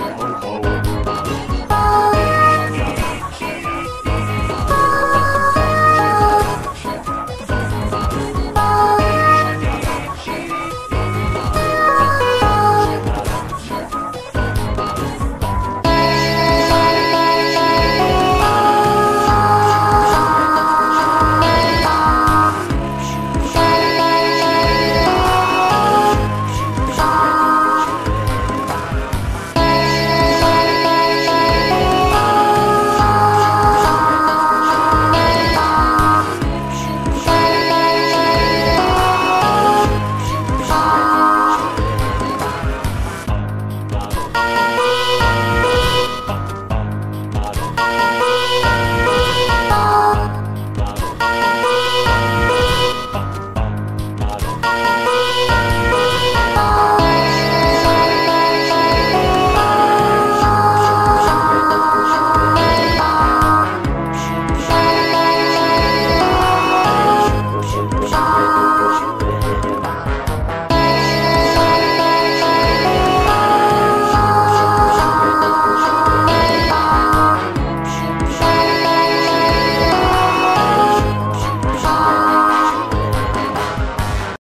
oh,